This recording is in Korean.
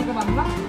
이거 맞나?